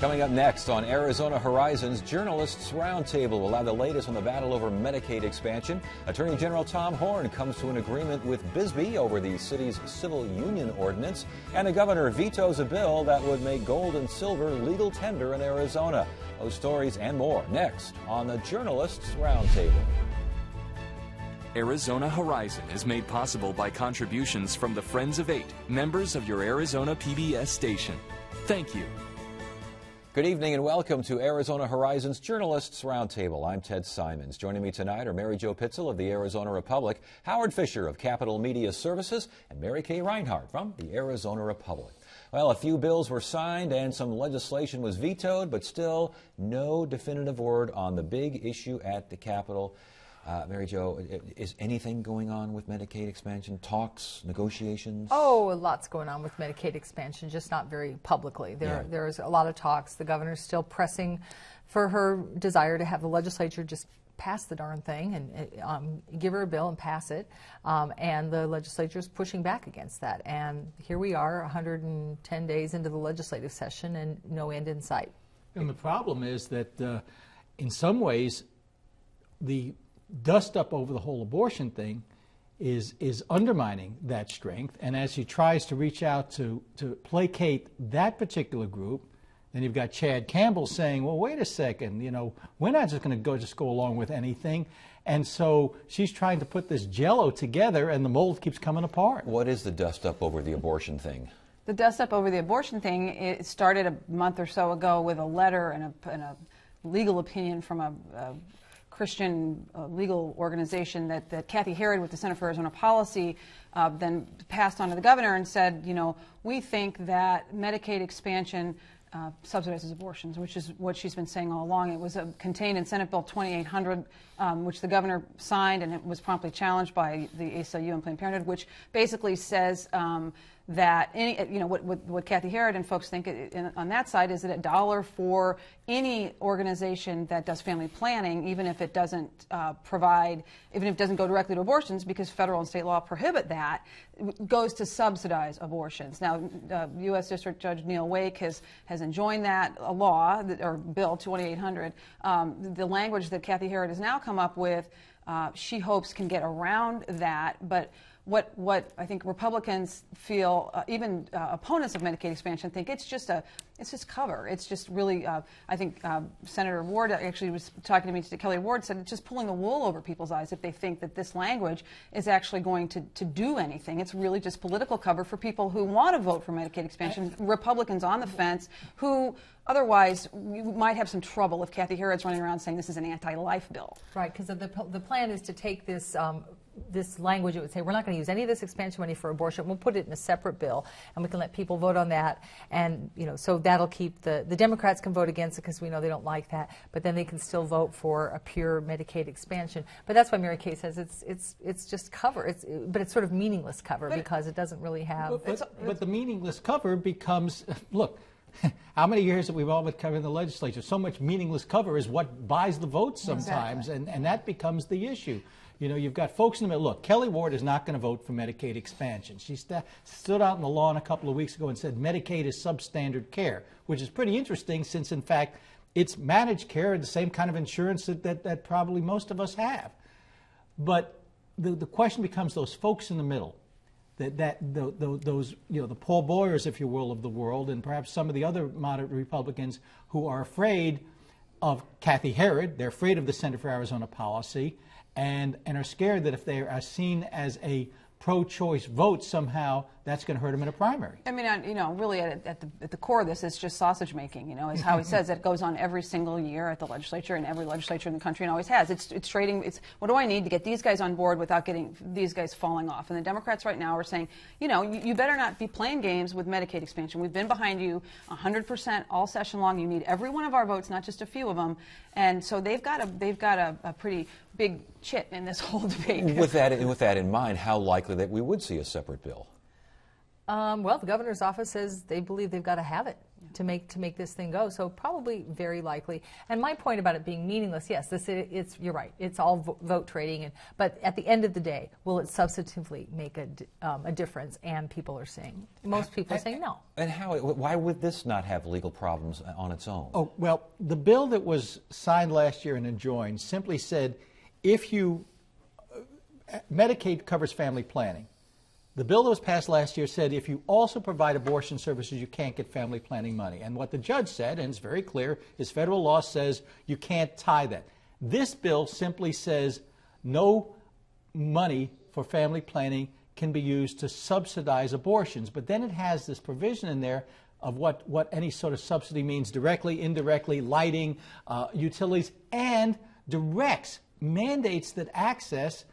Coming up next on Arizona Horizons, Journalists Roundtable will have the latest on the battle over Medicaid expansion. Attorney General Tom Horne comes to an agreement with Bisbee over the city's civil union ordinance, and the governor vetoes a bill that would make gold and silver legal tender in Arizona. Those stories and more next on the Journalists Roundtable. Arizona Horizon is made possible by contributions from the Friends of Eight, members of your Arizona PBS station. Thank you. Good evening and welcome to Arizona Horizons Journalists Roundtable. I'm Ted Simons. Joining me tonight are Mary Jo Pitzel of the Arizona Republic, Howard Fischer of Capitol Media Services, and Mary Kay Reinhart from the Arizona Republic. Well, a few bills were signed and some legislation was vetoed, but still no definitive word on the big issue at the Capitol. Uh, Mary Jo, is anything going on with Medicaid expansion? Talks, negotiations? Oh, a lots going on with Medicaid expansion, just not very publicly. There, yeah. There's a lot of talks. The governor's still pressing for her desire to have the legislature just pass the darn thing and um, give her a bill and pass it. Um, and the legislature is pushing back against that. And here we are, 110 days into the legislative session, and no end in sight. And the problem is that, uh, in some ways, the dust up over the whole abortion thing is is undermining that strength. And as he tries to reach out to to placate that particular group, then you've got Chad Campbell saying, "Well, wait a second, you know, we're not just going to go just go along with anything." And so she's trying to put this jello together, and the mold keeps coming apart. What is the dust up over the abortion thing? The dust up over the abortion thing it started a month or so ago with a letter and a, and a legal opinion from a, a Christian uh, legal organization that, that Cathi Herrod with the Center for Arizona Policy uh, then passed on to the governor and said, you know, we think that Medicaid expansion uh, subsidizes abortions, which is what she's been saying all along. It was uh, contained in Senate Bill 2800, um, which the governor signed, and it was promptly challenged by the ACLU and Planned Parenthood, which basically says um, that any, you know, what, what, what Cathi Herrod and folks think in, on that side is that a dollar for any organization that does family planning, even if it doesn't uh, provide, even if it doesn't go directly to abortions, because federal and state law prohibit that, goes to subsidize abortions. Now, uh, U.S. District Judge Neil Wake has, has enjoined that a law, or Bill 2800. Um, the language that Cathi Herrod has now come up with, uh, she hopes can get around that, but what, what I think Republicans feel, uh, even uh, opponents of Medicaid expansion think it's just a, it's just cover. It's just really, uh, I think uh, Senator Ward actually was talking to me today, Kelli Ward said it's just pulling the wool over people's eyes if they think that this language is actually going to, to do anything. It's really just political cover for people who want to vote for Medicaid expansion, Republicans on the fence who otherwise we might have some trouble if Cathi Herrod's running around saying this is an anti-life bill. Right, because the, the plan is to take this um, this language, it would say we're not going to use any of this expansion money for abortion. We'll put it in a separate bill, and we can let people vote on that. And you know, so that'll keep the the Democrats can vote against it because we know they don't like that, but then they can still vote for a pure Medicaid expansion. But that's why Mary Kay says it's it's it's just cover. It's but it's sort of meaningless cover but, because it doesn't really have. But, but, but the meaningless cover becomes look. How many years have we all been covering the legislature? So much meaningless cover is what buys the votes sometimes, exactly. and, and that becomes the issue. You know, you've got folks in the middle. Look, Kelli Ward is not going to vote for Medicaid expansion. She st- stood out in the lawn a couple of weeks ago and said Medicaid is substandard care, which is pretty interesting since, in fact, it's managed care and the same kind of insurance that, that, that probably most of us have. But the, the question becomes those folks in the middle, that, that the, the, those, you know, the Paul Boyers, if you will, of the world, and perhaps some of the other moderate Republicans who are afraid of Cathi Herrod, they're afraid of the Center for Arizona Policy, and, and are scared that if they are seen as a pro-choice vote somehow that's going to hurt him in a primary. I mean, you know, really at, at, the, at the core of this is just sausage making. You know, is how he says it goes on every single year at the legislature and every legislature in the country and always has. It's it's trading. It's what do I need to get these guys on board without getting these guys falling off? And the Democrats right now are saying, you know, you, you better not be playing games with Medicaid expansion. We've been behind you 100% all session long. You need every one of our votes, not just a few of them. And so they've got a they've got a, a pretty big chit in this whole debate. With that with that in mind, how likely that we would see a separate bill? Um, well, the governor's office says they believe they've got to have it to make to make this thing go. So probably very likely. And my point about it being meaningless, yes, this it's you're right. It's all vo- vote trading, and but at the end of the day, will it substantively make a, um, a difference? And people are saying most people are saying no. And how? Why would this not have legal problems on its own? Oh well, the bill that was signed last year and enjoined simply said if you uh, Medicaid covers family planning. The bill that was passed last year said if you also provide abortion services, you can't get family planning money. And what the judge said, and it's very clear, is federal law says you can't tie that. This bill simply says no money for family planning can be used to subsidize abortions. But then it has this provision in there of what, what any sort of subsidy means directly, indirectly, lighting, uh, utilities, and directs, mandates that AHCCCS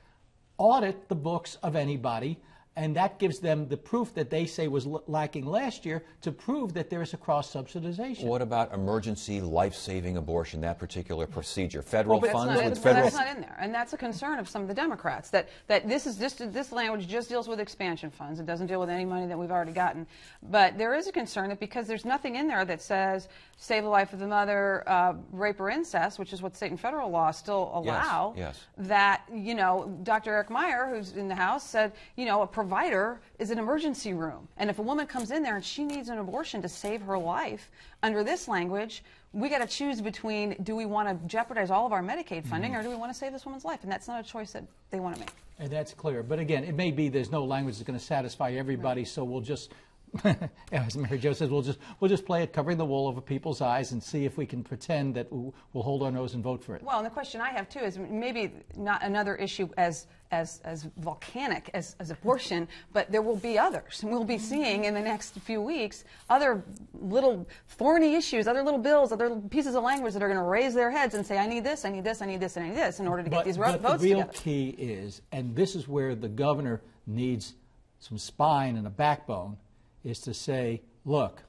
audit the books of anybody and that gives them the proof that they say was l- lacking last year to prove that there is a cross subsidization. What about emergency life-saving abortion? That particular procedure, federal well, funds not, with federal. That's not in there, and that's a concern of some of the Democrats. That that this is just this language just deals with expansion funds. It doesn't deal with any money that we've already gotten. But there is a concern that because there's nothing in there that says save the life of the mother, uh, rape or incest, which is what state and federal law still allow. Yes, yes. That you know, Dr. Eric Meyer, who's in the House, said you know a provider is an emergency room. And if a woman comes in there and she needs an abortion to save her life, under this language, we got to choose between do we want to jeopardize all of our Medicaid funding mm-hmm. or do we want to save this woman's life? And that's not a choice that they want to make. And that's clear. But again, it may be there's no language that's going to satisfy everybody, right. so we'll just as Mary Jo says, we'll just we'll just play it covering the wool over people's eyes and see if we can pretend that we'll hold our nose and vote for it. Well, and the question I have too is maybe not another issue as as as volcanic as, as abortion, but there will be others, and we'll be seeing in the next few weeks other little thorny issues, other little bills, other pieces of language that are going to raise their heads and say, "I need this, I need this, I need this, and I need this," in order to but, get these but votes the real together. key is, and this is where the governor needs some spine and a backbone is to say, look,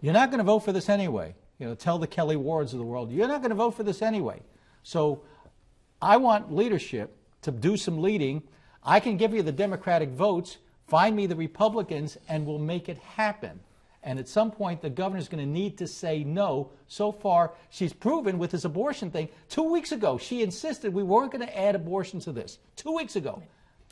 you're not going to vote for this anyway. You know, tell the Kelli Wards of the world, you're not going to vote for this anyway. So I want leadership to do some leading. I can give you the Democratic votes, find me the Republicans, and we'll make it happen. And at some point, the governor's going to need to say no. So far, she's proven with this abortion thing. Two weeks ago, she insisted we weren't going to add abortion to this. Two weeks ago.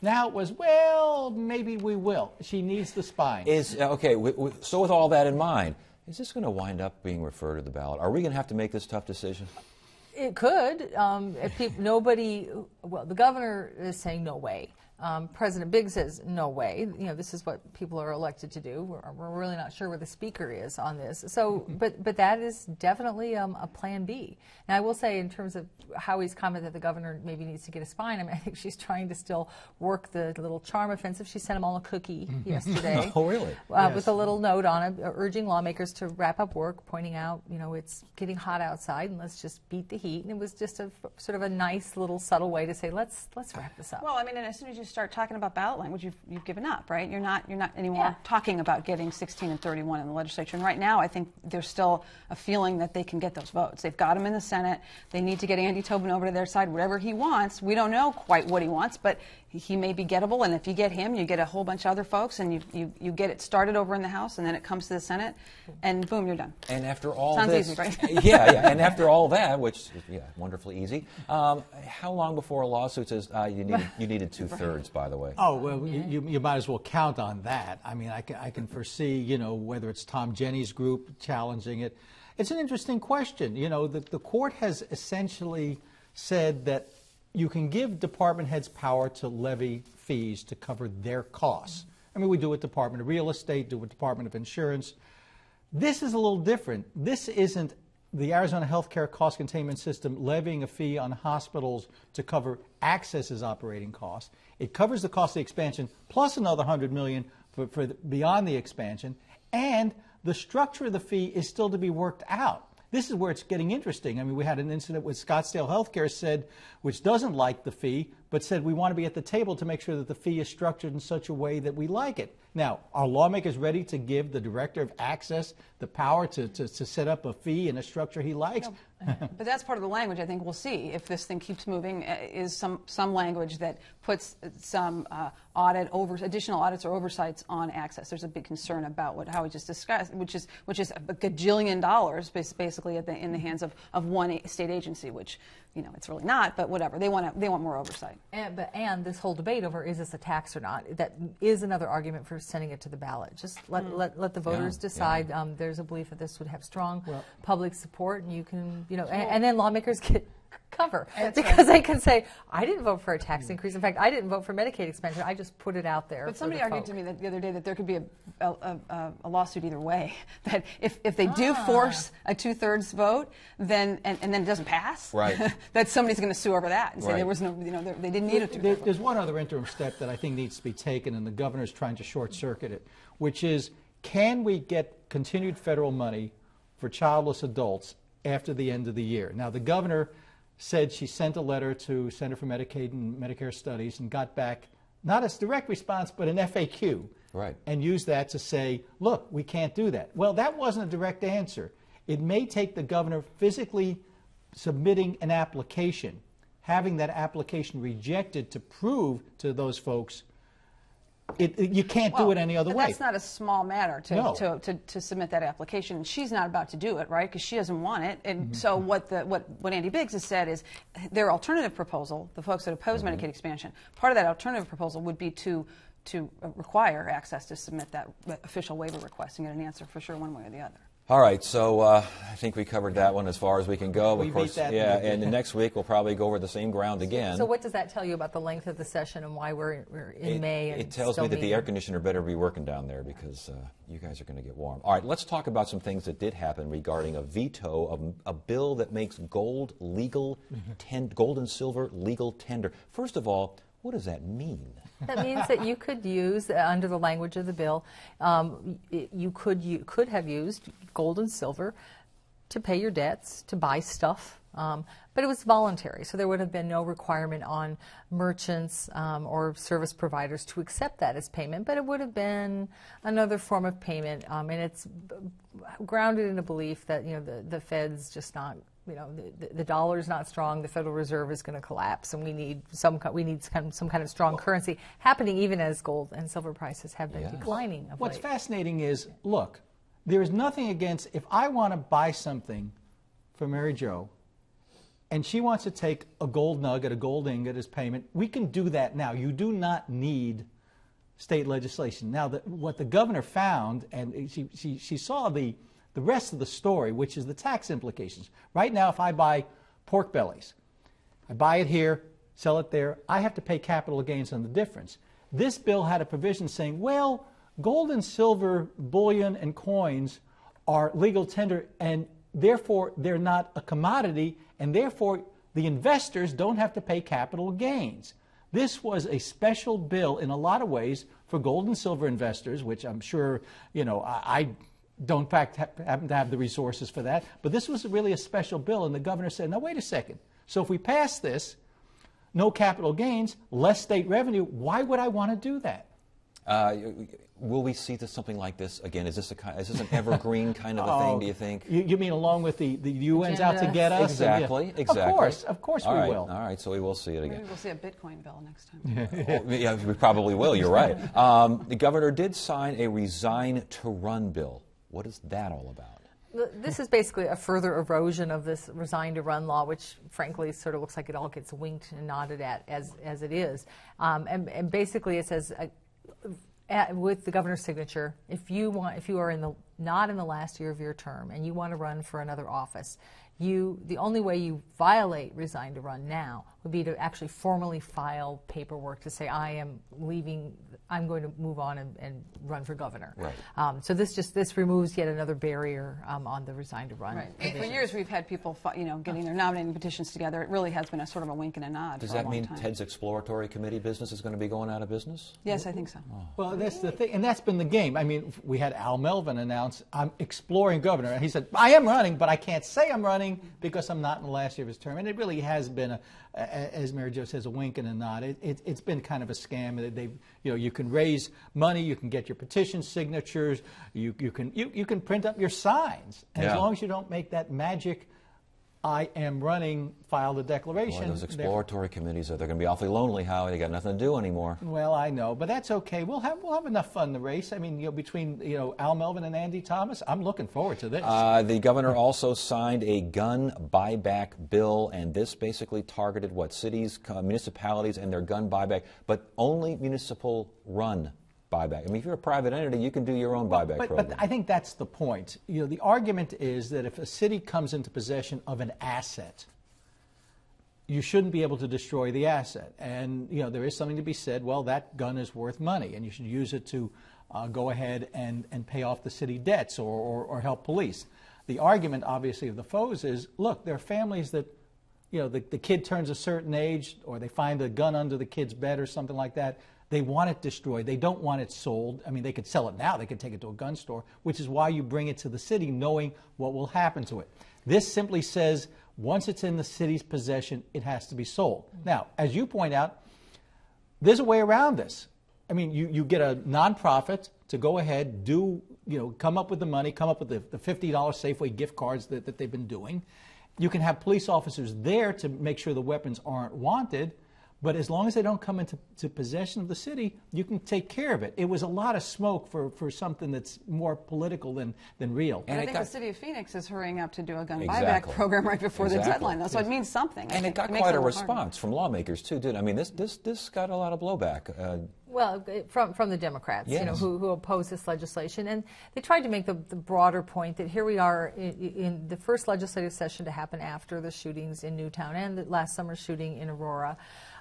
Now it was, well, maybe we will. She needs the spine. Is okay. so with all that in mind, is this going to wind up being referred to the ballot? Are we going to have to make this tough decision? It could. Um, people, nobody. Well, the governor is saying no way. Um, President Biggs says, no way. You know, this is what people are elected to do. We're, we're really not sure where the speaker is on this. So, mm-hmm. but, but that is definitely um, a plan B. Now, I will say, in terms of Howie's comment that the governor maybe needs to get a spine, I mean, I think she's trying to still work the little charm offensive. She sent him all a cookie mm-hmm. yesterday. oh, really? Uh, yes. With a little note on it, uh, urging lawmakers to wrap up work, pointing out, you know, it's getting hot outside and let's just beat the heat. And it was just a sort of a nice little subtle way to say, let's, let's wrap this up. Well, I mean, and as soon as you start talking about ballot language, you've, you've given up, right? You're not, you're not anymore yeah. talking about getting 16 and 31 in the legislature. And right now, I think there's still a feeling that they can get those votes. They've got them in the Senate. They need to get Andy Tobin over to their side, whatever he wants. We don't know quite what he wants, but he may be gettable. And if you get him, you get a whole bunch of other folks, and you, you, you get it started over in the House, and then it comes to the Senate, and boom, you're done. And after all Sounds this, easy, right? yeah, yeah. And after all that, which yeah, wonderfully easy. Um, how long before a lawsuit says uh, you needed you needed two thirds? By the way. Oh well, you, you might as well count on that. I mean, I can, I can foresee, you know, whether it's Tom Jenney's group challenging it. It's an interesting question. You know, the, the court has essentially said that you can give department heads power to levy fees to cover their costs. I mean, we do it Department of Real Estate, do it Department of Insurance. This is a little different. This isn't the Arizona Healthcare Cost Containment System levying a fee on hospitals to cover AHCCCS's operating costs. It covers the cost of the expansion plus another 100 million for, for the, beyond the expansion, and the structure of the fee is still to be worked out. This is where it's getting interesting. I mean, we had an incident with Scottsdale Healthcare said, which doesn't like the fee, but said we want to be at the table to make sure that the fee is structured in such a way that we like it. Now, are lawmakers ready to give the director of AHCCCS the power to, to, to set up a fee and a structure he likes? but that's part of the language I think we'll see if this thing keeps moving uh, is some, some language that puts some uh, audit over additional audits or oversights on AHCCCS. There's a big concern about what how we just discussed, which is which is a gajillion dollars basically the, in the hands of, of one state agency, which you know it's really not, but whatever. They want to, they want more oversight. And, but, and this whole debate over is this a tax or not that is another argument for sending it to the ballot. Just let mm. let, let the voters yeah, decide. Yeah. Um, there's a belief that this would have strong well, public support, and you can you know, and, and then lawmakers get cover That's because right. they can say, I didn't vote for a tax increase. In fact, I didn't vote for Medicaid expansion. I just put it out there. But somebody argued folk. to me that the other day that there could be a, a, a, a lawsuit either way. That if, if they ah. do force a two thirds vote, then and, and, then it doesn't pass, right. that somebody's going to sue over that and say right. there was no, you know, they didn't need a two thirds. There's one other interim step that I think needs to be taken, and the governor's trying to short circuit it, which is can we get continued federal money for childless adults after the end of the year? Now, the governor said she sent a letter to Center for Medicaid and Medicare Studies and got back not a direct response, but an FAQ. Right. And used that to say, look, we can't do that. Well, that wasn't a direct answer. It may take the governor physically submitting an application, having that application rejected to prove to those folks it, it, you can't well, do it any other way. That's not a small matter to, no. to, to, to, submit that application. She's not about to do it, right? Because she doesn't want it. And mm-hmm. so what, the, what, what Andy Biggs has said is their alternative proposal, the folks that oppose mm-hmm. Medicaid expansion, part of that alternative proposal would be to to require AHCCCS to submit that official waiver request and get an answer for sure one way or the other. All right, so uh, I think we covered that one as far as we can go. We of course, yeah, and the next week we'll probably go over the same ground again. So, what does that tell you about the length of the session and why we're, we're in it, May? it tells me that the air conditioner better be working down there because uh, you guys are going to get warm. All right, let's talk about some things that did happen regarding a veto of a bill that makes gold legal, ten, gold and silver legal tender. First of all, what does that mean? That means that you could use, uh, under the language of the bill, um, you could you could have used gold and silver to pay your debts, to buy stuff, um, but it was voluntary, so there would have been no requirement on merchants um, or service providers to accept that as payment, but it would have been another form of payment, um, and it's grounded in a belief that you know the, the Fed's just not you know the, the dollar is not strong, the Federal Reserve is going to collapse, and we need some we need some, some kind of strong well, currency happening even as gold and silver prices have been yeah. declining. What's late. fascinating is look, there is nothing against if I want to buy something for Mary Jo, and she wants to take a gold nugget, a gold ingot as payment, we can do that now. You do not need state legislation. Now, the, what the governor found, and she, she, she saw the the rest of the story, which is the tax implications. Right now, if I buy pork bellies, I buy it here, sell it there, I have to pay capital gains on the difference. This bill had a provision saying, well, gold and silver bullion and coins are legal tender and therefore they're not a commodity and therefore the investors don't have to pay capital gains. This was a special bill in a lot of ways for gold and silver investors, which I'm sure, you know, I, I don't fact happen to have the resources for that. But this was really a special bill, and the governor said, now wait a second. So if we pass this, no capital gains, less state revenue, why would I want to do that? Uh, will we see this, something like this again? Is this, a, is this an evergreen kind of a thing, do you think? You, you mean along with the, the UN's Agenda. out to get us? Exactly, yeah. exactly. Of course, of course all we right, will. All right, so we will see it again. Maybe we'll see a Bitcoin bill next time. oh, yeah, we probably will, you're right. Um, the governor did sign a resign to run bill. What is that all about? This is basically a further erosion of this resign to run law, which frankly sort of looks like it all gets winked and nodded at as, as it is. Um, and, and, basically it says, uh, at, with the governor's signature, if you want, if you are in the not in the last year of your term and you want to run for another office, you the only way you violate resign to run now would be to actually formally file paperwork to say I am leaving I'm going to move on and, and run for governor. Right. Um, so this just this removes yet another barrier um, on the resign to run. Right. For years we've had people you know getting their nominating petitions together. It really has been a sort of a wink and a nod. Does that mean time. Ted's exploratory committee business is going to be going out of business? Yes, I think so. Oh. Well, that's the thing, and that's been the game. I mean, we had Al Melvin announce I'm exploring governor. And he said, I am running, but I can't say I'm running because I'm not in the last year of his term. And it really has been, a, a, as Mary Jo says, a wink and a nod. It, it, has been kind of a scam. They, you know, you can raise money, you can get your petition signatures, you, you, can, you, you can print up your signs. And Yeah. as long as you don't make that magic, I am running, file the declaration. Boy, those they're- exploratory committees are they're going to be awfully lonely, Howie. They got nothing to do anymore. Well, I know, but that's okay. We'll have we'll have enough fun in the race. I mean, you know, between you know Al Melvin and Andy Thomas, I'm looking forward to this. Uh, the governor also signed a gun buyback bill, and this basically targeted what cities, uh, municipalities, and their gun buyback, but only municipal run buyback. I mean, if you're a private entity, you can do your own buyback but, program. but I think that's the point. You know, the argument is that if a city comes into possession of an asset, you shouldn't be able to destroy the asset. And you know, there is something to be said. Well, that gun is worth money, and you should use it to uh, go ahead and, and pay off the city debts or, or, or help police. The argument, obviously, of the foes is, look, there are families that, you know, the, the kid turns a certain age, or they find a gun under the kid's bed or something like that. They want it destroyed. They don't want it sold. I mean, they could sell it now. They could take it to a gun store, which is why you bring it to the city knowing what will happen to it. This simply says once it's in the city's possession, it has to be sold. Now, as you point out, there's a way around this. I mean, you, you get a nonprofit to go ahead, do, you know, come up with the money, come up with the, the $50 Safeway gift cards that, that they've been doing. You can have police officers there to make sure the weapons aren't wanted. But as long as they don't come into to possession of the city, you can take care of it. It was a lot of smoke for, for something that's more political than, than real. And I think got- the city of Phoenix is hurrying up to do a gun Exactly. buyback program right before the Exactly. deadline, though, so it means something. and it got makes quite a little harder. response from lawmakers too, didn't it? I mean, this this this got a lot of blowback. Uh, Well, from from the Democrats, you know, who, who oppose this legislation, and they tried to make the, the broader point that here we are in, in the first legislative session to happen after the shootings in Newtown and the last summer's shooting in Aurora,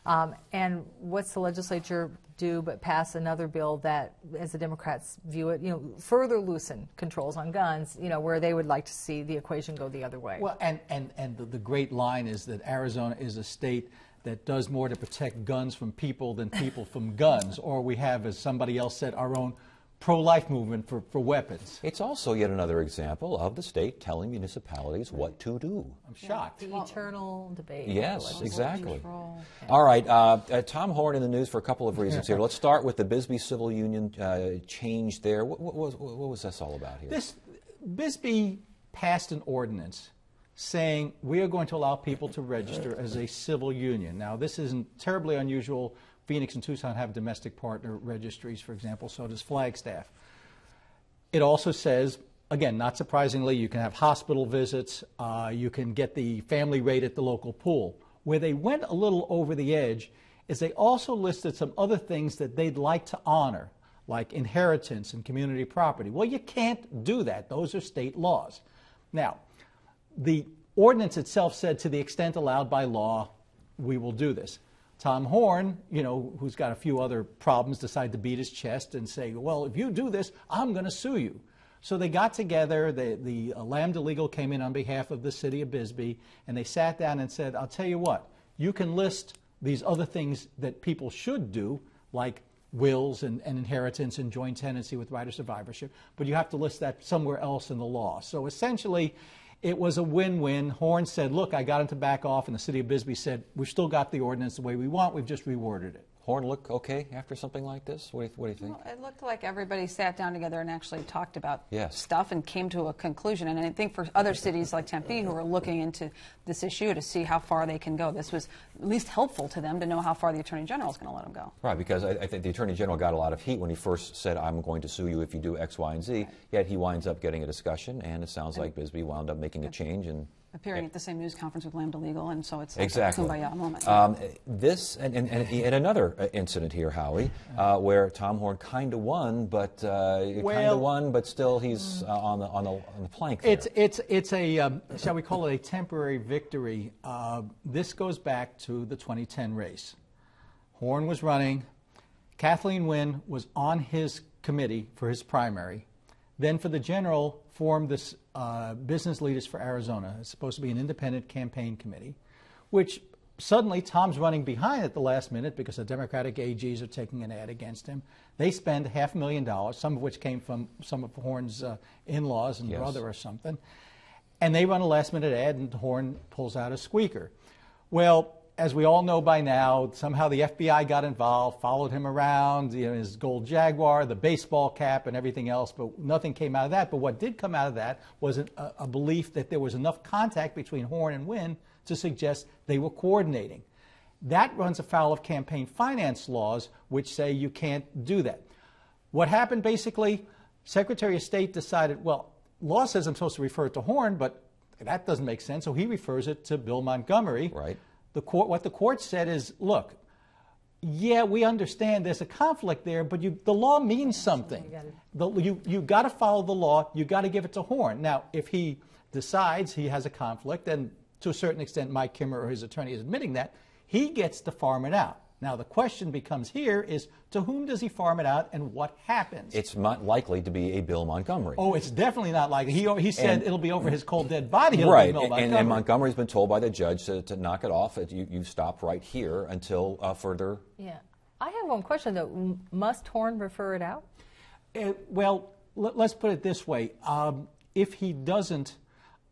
um, and what's the legislature do but pass another bill that, as the Democrats view it, you know, further loosen controls on guns, you know, where they would like to see the equation go the other way. Well, and, and, and the, the great line is that Arizona is a state that does more to protect guns from people than people from guns. Or we have, as somebody else said, our own pro life movement for, for weapons. it's also yet another example of the state telling municipalities what to do. I'm shocked. the eternal debate. Yes, exactly. control. All right, uh, uh, Tom Horne in the news for a couple of reasons here. Let's start with the Bisbee Civil Union uh, change there. What, what, was, what was this all about here? This Bisbee passed an ordinance saying we are going to allow people to register as a civil union. Now, this isn't terribly unusual. Phoenix and Tucson have domestic partner registries, for example, so does Flagstaff. It also says, again, not surprisingly, you can have hospital visits, uh, you can get the family rate at the local pool. Where they went a little over the edge is they also listed some other things that they'd like to honor, like inheritance and community property. Well, you can't do that, those are state laws. Now, the ordinance itself said to the extent allowed by law, we will do this. Tom Horne, you know, who's got a few other problems, decided to beat his chest and say, well, if you do this, I'm going to sue you. So they got together, the, the uh, Lambda Legal came in on behalf of the city of Bisbee, and they sat down and said, I'll tell you what, you can list these other things that people should do, like wills and, and inheritance and joint tenancy with right of survivorship, but you have to list that somewhere else in the law. So essentially, it was a win-win. Horne said, "Look, I got him to back off," and the city of Bisbee said, "We've still got the ordinance the way we want. We've just reworded it." Horne look okay after something like this? What do you, what do you think? Well, it looked like everybody sat down together and actually talked about Yes. stuff and came to a conclusion. And I think for other cities like Tempe who are looking into this issue to see how far they can go, this was at least helpful to them to know how far the Attorney General is going to let them go. Right, because I, I think the Attorney General got a lot of heat when he first said, I'm going to sue you if you do X, Y, and Z. Yet he winds up getting a discussion, and it sounds like Bisbee wound up making a change. and Appearing at the same news conference with Lambda Legal, and so it's like Exactly. a kumbaya moment. Um, this and, and, and, and another uh, incident here, Howie, uh, where Tom Horne kind of won, but uh, kind of won, but still he's uh, on the on the on the plank. There. It's it's it's a um, shall we call it a temporary victory. Uh, this goes back to the 2010 race. Horne was running. Kathleen Winn was on his committee for his primary. Then for the general, formed this uh, Business Leaders for Arizona. It's supposed to be an independent campaign committee, which suddenly Tom's running behind at the last minute because the Democratic AGs are taking an ad against him. They spend half a million dollars, some of which came from some of Horne's uh, in-laws and Yes. brother or something, and they run a last-minute ad, and Horne pulls out a squeaker. Well, as we all know by now, somehow the FBI got involved, followed him around, you know, his gold Jaguar, the baseball cap, and everything else, but nothing came out of that. But what did come out of that was a, a belief that there was enough contact between Horne and Winn to suggest they were coordinating. That runs afoul of campaign finance laws, which say you can't do that. What happened basically, Secretary of State decided, well, law says I'm supposed to refer it to Horne, but that doesn't make sense, so he refers it to Bill Montgomery. Right. The court, what the court said is, look, yeah, we understand there's a conflict there, but you, the law means something. The, you you got to follow the law. You got to give it to Horne. Now, if he decides he has a conflict, and to a certain extent, Mike Kimerer or his attorney is admitting that, he gets to farm it out. Now, the question becomes here is to whom does he farm it out, and what happens? It's not likely to be a Bill Montgomery. oh, it's definitely not likely. he he said And- it'll be over his cold dead body. It'll right, be Bill and, and Montgomery. Montgomery's been told by the judge to, to knock it off. You, you stop right here until uh, further. Yeah. I have one question though. Must Horne refer it out? Uh, well, let, us put it this way: um, if he doesn't,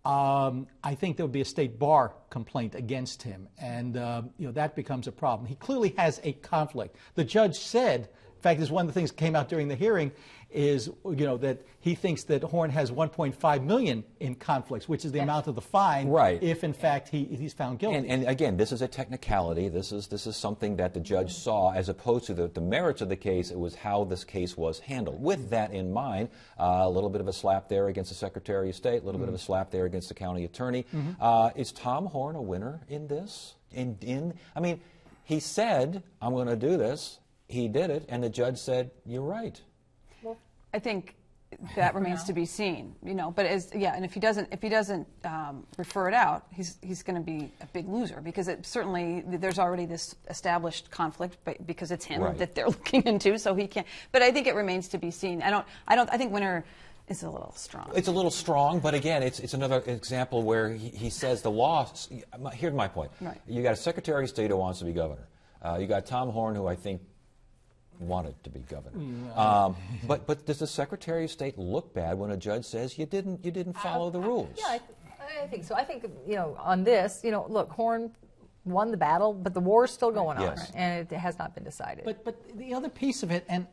um, I think there would be a state bar complaint against him, and uh, you know that becomes a problem. He clearly has a conflict. The judge said, fact, is one of the things that came out during the hearing, is you know that he thinks that Horne has 1.5 million in conflicts, which is the amount of the fine, Right. If in fact he, he's found guilty. And, and again, this is a technicality. This is this is something that the judge saw, as opposed to the, the merits of the case. It was how this case was handled. With that in mind, uh, a little bit of a slap there against the Secretary of State, a little bit of a slap there against the county attorney. Uh, is Tom Horne a winner in this? In in I mean, he said, "I'm going to do this." He did it, and the judge said, "You're right." Well, I think that remains to be seen, you know. But as yeah, and if he doesn't, if he doesn't um, refer it out, he's he's going to be a big loser because it certainly there's already this established conflict, but because it's him Right. that they're looking into, so he can't. But I think it remains to be seen. I don't. I don't. I think winner is a little strong. It's a little strong, but again, it's, it's another example where he, he says the law. Here's my point. Right. You got a Secretary of State who wants to be governor. Uh, you got Tom Horne, who I think wanted to be governor. Um, but but does the Secretary of State look bad when a judge says you didn't you didn't follow the rules? Yeah, I, th- I think so. I think you know on this, you know, look, Horne won the battle, but the war's still going Yes. on, and it has not been decided. But but the other piece of it, and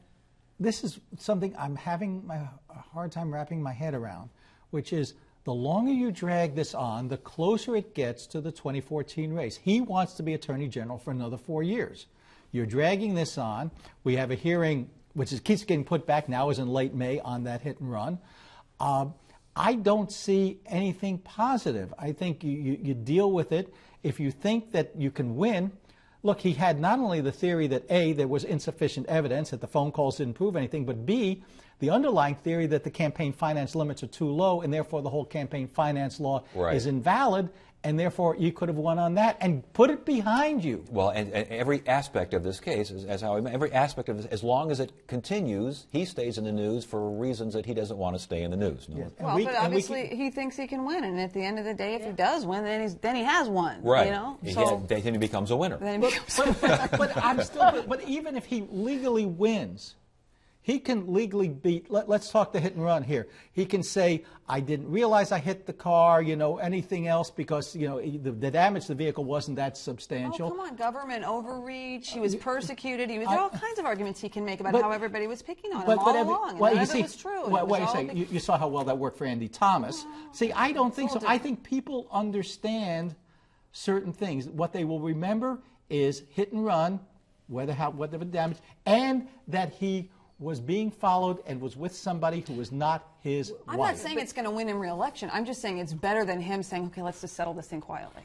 this is something I'm having my, a hard time wrapping my head around, which is the longer you drag this on, the closer it gets to the 2014 race. He wants to be Attorney General for another four years. You're dragging this on. We have a hearing, which is, keeps getting put back now, is in late May on that hit and run. Um, I don't see anything positive. I think you, you, you deal with it. If you think that you can win, look, he had not only the theory that A, there was insufficient evidence, that the phone calls didn't prove anything, but B, the underlying theory that the campaign finance limits are too low and therefore the whole campaign finance law Right. is invalid and therefore you could have won on that and put it behind you. Well, and, and every aspect of this case, is, as how every aspect of this, as long as it continues, he stays in the news for reasons that he doesn't want to stay in the news. No. And well, we- but and we obviously can- he thinks he can win, and at the end of the day, if he does win, then he's then he has won. Right. You know. He- So then he becomes a winner. then he but, becomes. but, but, but I'm still. But, but even if he legally wins, he can legally beat. Let, us talk the hit and run here. He can say, "I didn't realize I hit the car," you know, anything else because you know the, the damage to the vehicle wasn't that Oh, substantial. come on, government overreach. He uh, was persecuted. He was, there are all kinds of arguments he can make about But- how everybody was picking on him all every- along. Well, you see, was true. Well, was you say? big- You, you saw how well that worked for Andy Thomas. Oh, see, I don't think so. all I think people understand certain things. What they will remember is hit and run, whether how whatever damage, and that he was being followed and was with somebody who was not his I'm wife. not saying it's going to win in re-election. I'm just saying it's better than him saying, "Okay, let's just settle this thing quietly."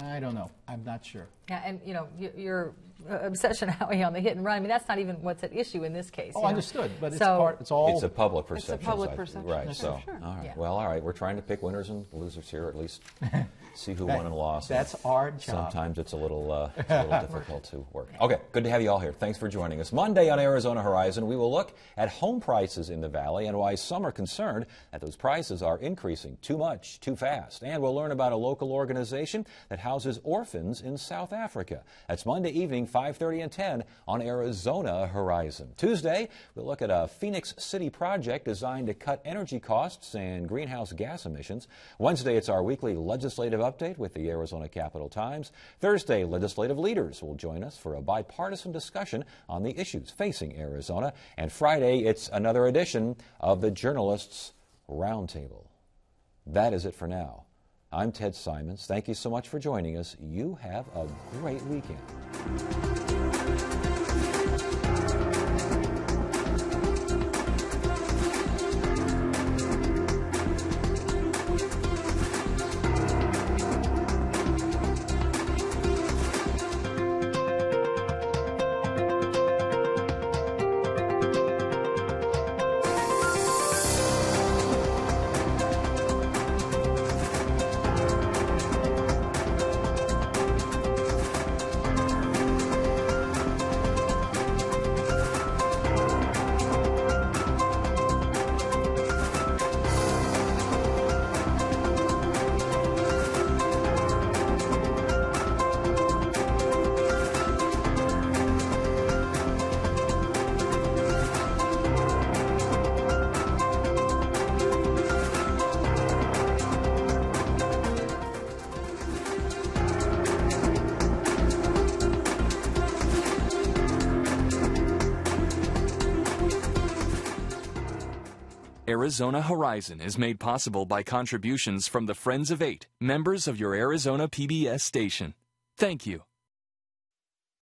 I don't know. I'm not sure. Yeah, and you know y- your uh, obsession, Howie, on the hit and run. I mean, that's not even what's at issue in this case. Oh, you know. understood, but it's So- part, it's all. It's a public It's a perception. public perception, Right, sure, so, sure. all right. Yeah. Well, all right, we're trying to pick winners and losers here, at least see who won and lost. That's our job. Sometimes it's a little, uh, it's a little difficult to work. Okay, good to have you all here. Thanks for joining us. Monday on Arizona Horizon, we will look at home prices in the valley and why some are concerned that those prices are increasing too much, too fast. And we'll learn about a local organization that houses orphans in South Africa. That's Monday evening, 5:30 and 10 on Arizona Horizon. Tuesday, we'll look at a Phoenix City project designed to cut energy costs and greenhouse gas emissions. Wednesday, it's our weekly legislative update with the Arizona Capital Times. Thursday, legislative leaders will join us for a bipartisan discussion on the issues facing Arizona. And Friday, it's another edition of the Journalists Roundtable. That is it for now. I'm Ted Simons. Thank you so much for joining us. You have a great weekend. Arizona Horizon is made possible by contributions from the Friends of Eight, members of your Arizona PBS station. Thank you.